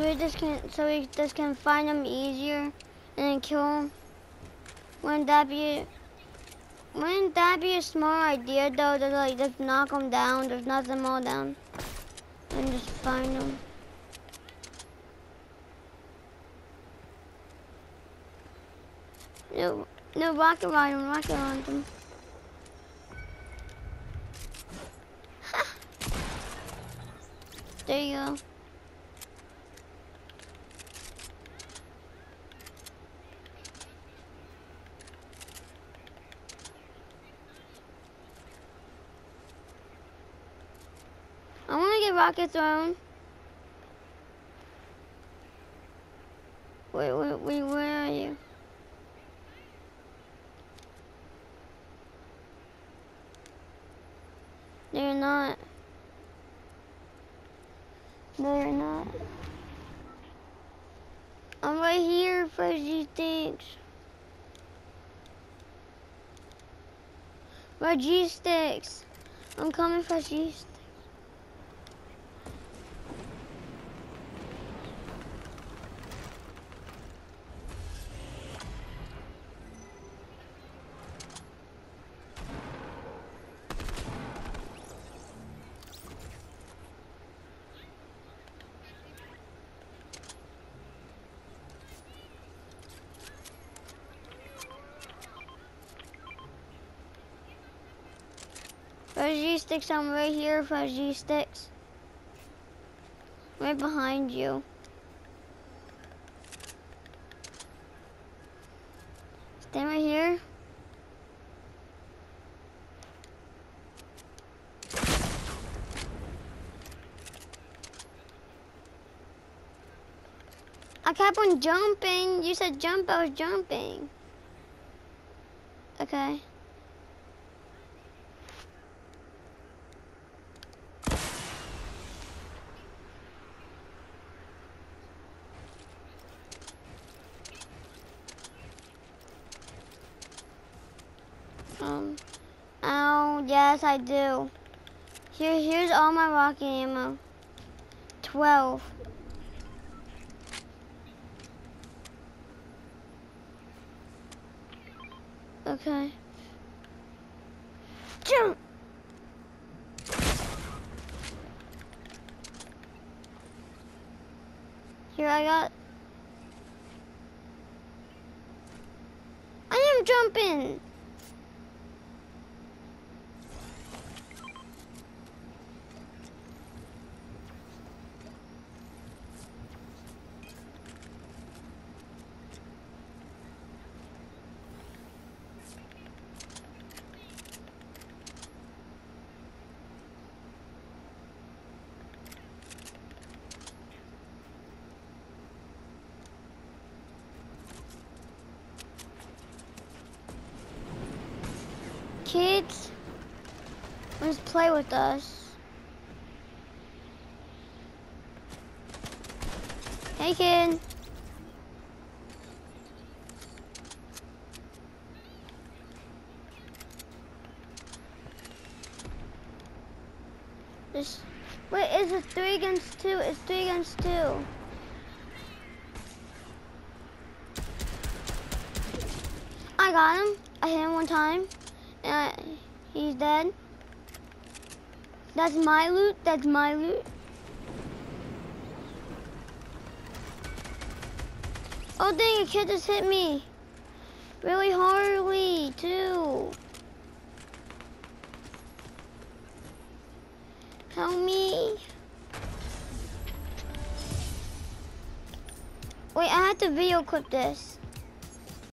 so we just can so we just can find them easier and then kill them. Wouldn't that be wouldn't that be a smart idea though to like just knock them down, just knock them all down, and just find them. No, no rocket ride them, rocket ride them. there you go. Rocket thrown. Wait, wait, wait, where are you? No, you're not. No, you're not. I'm right here, Fuzzy Sticks. Reggie Sticks. I'm coming, Fuzzy Sticks. Fuzzy Sticks, I'm right here, Fuzzy Sticks. Right behind you. Stand right here. I kept on jumping. You said jump, I was jumping. Okay. Um, oh, yes, I do. Here, here's all my rocket ammo. 12. Okay. Jump! Here, I got... I am jumping! Kids, let's play with us. Hey, kid. This, wait, is it three against two? It's three against two. I got him. I hit him one time. I, he's dead. That's my loot. That's my loot. Oh dang, a kid just hit me. Really hardly, too. Help me. Wait, I have to video clip this.